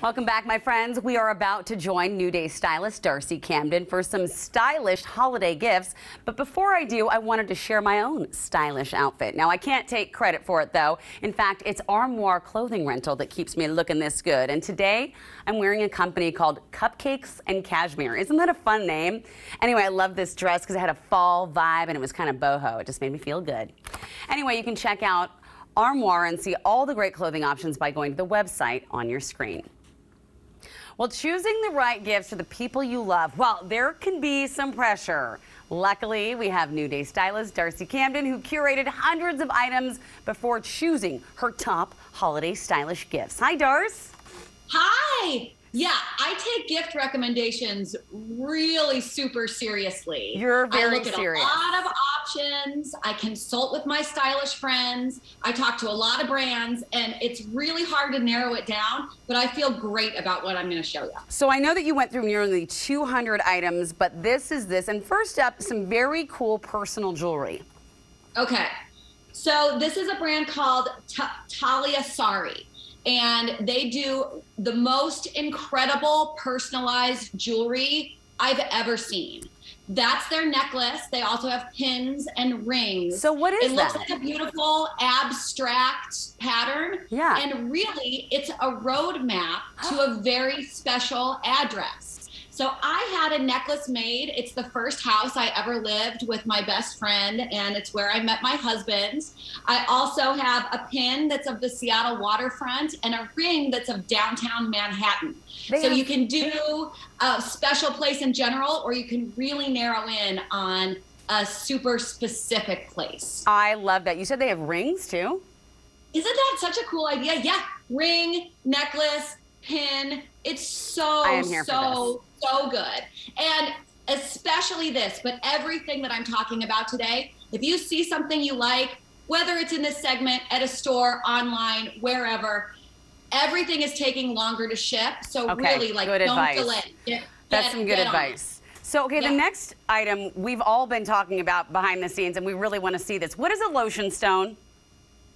Welcome back, my friends. We are about to join New Day stylist Darcy Camden for some stylish holiday gifts. But before I do, I wanted to share my own stylish outfit. Now, I can't take credit for it, though. In fact, it's Armoire clothing rental that keeps me looking this good. And today, I'm wearing a company called Cupcakes and Cashmere. Isn't that a fun name? Anyway, I love this dress because it had a fall vibe and it was kind of boho. It just made me feel good. Anyway, you can check out Armoire and see all the great clothing options by going to the website on your screen. Well, choosing the right gifts for the people you love, well, there can be some pressure. Luckily, we have New Day stylist Darcy Camden, who curated hundreds of items before choosing her top holiday stylish gifts. Hi, Darce. Hi. Yeah, I take gift recommendations really super seriously. You're very I look serious. At a lot of options. I consult with my stylish friends. I talk to a lot of brands, and it's really hard to narrow it down. But I feel great about what I'm going to show you. So I know that you went through nearly 200 items, but this is this. And first up, some very cool personal jewelry. Okay, so this is a brand called Talia Sari and they do the most incredible personalized jewelry I've ever seen. That's their necklace. They also have pins and rings. So what is it that? It looks like a beautiful abstract pattern. Yeah. And really, it's a roadmap to a very special address. So I had a necklace made. It's the first house I ever lived with my best friend, and it's where I met my husband. I also have a pin that's of the Seattle waterfront and a ring that's of downtown Manhattan. They so have- you can do a special place in general, or you can really narrow in on a super specific place. I love that. You said they have rings too? Isn't that such a cool idea? Yeah, ring, necklace, pin. It's so, so so good. And especially this, but everything that I'm talking about today, if you see something you like, whether it's in this segment, at a store, online, wherever, everything is taking longer to ship. So okay, really, like, don't advice. delay. Get, That's get, some good advice. So, okay, yeah. the next item we've all been talking about behind the scenes, and we really want to see this. What is a lotion stone?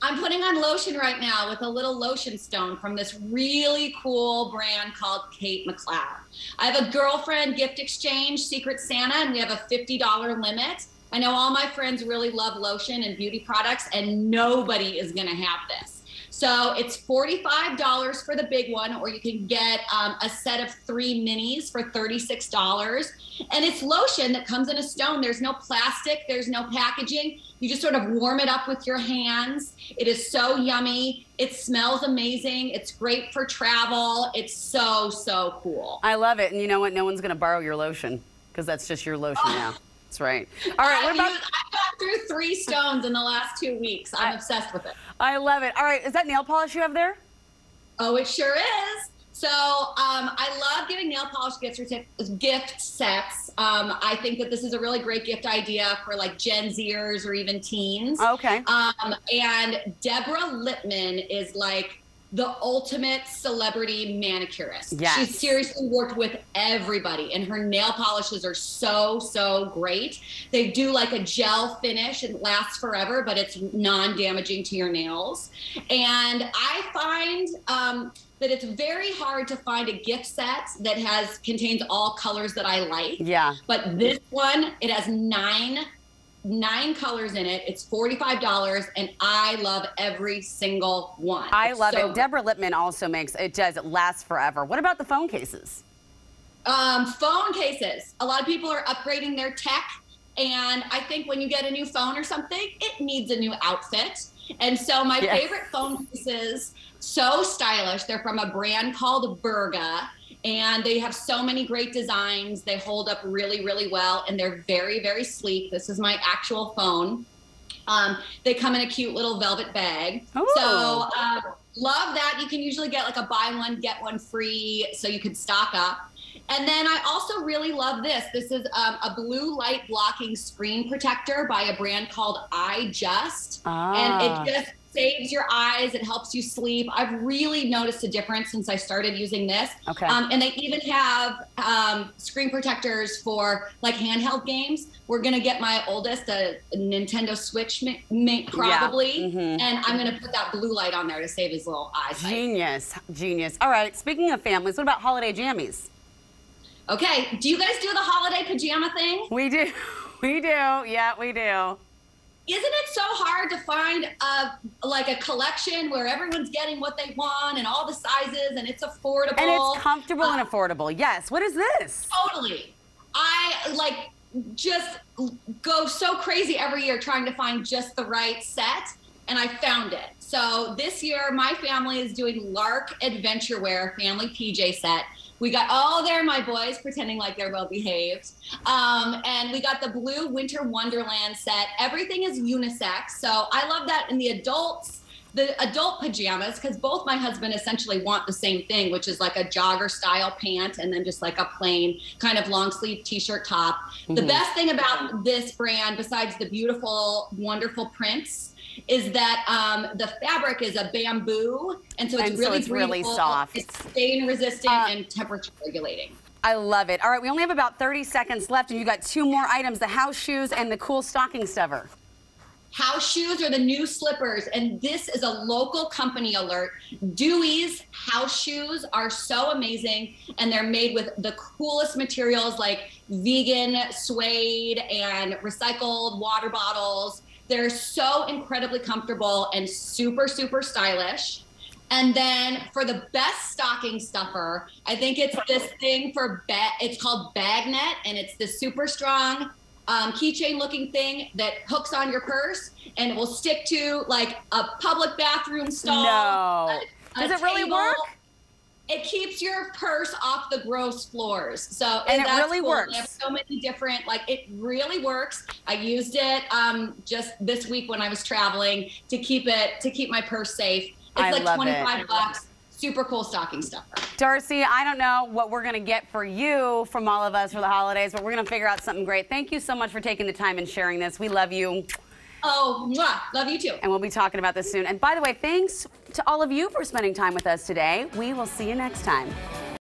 I'm putting on lotion right now with a little lotion stone from this really cool brand called Kate McLeod. I have a girlfriend gift exchange, Secret Santa, and we have a $50 limit. I know all my friends really love lotion and beauty products, and nobody is going to have this. So it's $45 for the big one, or you can get um, a set of three minis for $36. And it's lotion that comes in a stone. There's no plastic, there's no packaging. You just sort of warm it up with your hands. It is so yummy. It smells amazing. It's great for travel. It's so, so cool. I love it. And you know what? No one's going to borrow your lotion because that's just your lotion now. That's right. All right. What about? I've gone through three stones in the last two weeks. I'm I, obsessed with it. I love it. All right. Is that nail polish you have there? Oh, it sure is. So um, I love giving nail polish gift gift sets. Um, I think that this is a really great gift idea for like Gen Zers or even teens. Okay. Um, and Deborah Lippmann is like the ultimate celebrity manicurist. Yes. She's seriously worked with everybody, and her nail polishes are so, so great. They do like a gel finish and lasts forever, but it's non damaging to your nails. And I find, um, that it's very hard to find a gift set that has contains all colors that I like. Yeah. But this one, it has nine nine colors in it. It's $45 and I love every single one. I it's love so it. Deborah Lippmann also makes it does it last forever. What about the phone cases? Um, phone cases. A lot of people are upgrading their tech and I think when you get a new phone or something, it needs a new outfit. And so my yeah. favorite phone cases, so stylish. They're from a brand called Burga and they have so many great designs. They hold up really, really well, and they're very, very sleek. This is my actual phone. Um, they come in a cute little velvet bag. Ooh. So uh, love that. You can usually get like a buy one get one free, so you can stock up. And then I also really love this. This is um, a blue light blocking screen protector by a brand called EyeJust. Ah. And it just saves your eyes. It helps you sleep. I've really noticed a difference since I started using this. Okay. Um, and they even have um, screen protectors for like handheld games. We're gonna get my oldest a, Nintendo Switch, ma- ma- probably, mhm. and I'm gonna put that blue light on there to save his little eyes. Genius, genius. All right, speaking of families, what about holiday jammies? Okay. Do you guys do the holiday pajama thing? We do, we do, yeah, we do. Isn't it so hard to find a like a collection where everyone's getting what they want and all the sizes and it's affordable And it's comfortable and affordable. Yes. What is this? totally i like just go so crazy every year trying to find just the right set and i found it so this year my family is doing lark adventure wear family pj set. We got all there my boys pretending like they're well behaved um, and we got the blue winter wonderland set. Everything is unisex. So i love that in the adults the adult pajamas because both my husband essentially want the same thing which is like a jogger style pant and then just like a plain kind of long sleeve t-shirt top. The Mhm. best thing about this brand besides the beautiful wonderful prints is that um, the fabric is a bamboo and so it's And so really it's really soft. it's stain resistant Uh, and temperature regulating I love it. All right, we only have about 30 seconds left, and you got two more items the house shoes and the cool stocking stuffer. House shoes are the new slippers, and this is a local company alert. Dewey's house shoes are so amazing, and they're made with the coolest materials like vegan suede and recycled water bottles. They're so incredibly comfortable and super, super stylish. And then for the best stocking stuffer, I think it's this thing for ba- it's called Bagnet, and it's this super strong um, keychain looking thing that hooks on your purse and it will stick to like a public bathroom stall. No. a- a Does it really work? It keeps your purse off the gross floors. So And it that's really cool. works. They have so many different like it really works. I used it um, just this week when I was traveling to keep it to keep my purse safe. It's I like it. 25 bucks. Super cool stocking stuffer. Darcy, I don't know what we're going to get for you from all of us for the holidays, but we're going to figure out something great. Thank you so much for taking the time and sharing this. We love you, Oh, mwah, love you too. and we'll be talking about this soon. And by the way, thanks to all of you for spending time with us today. We will see you next time.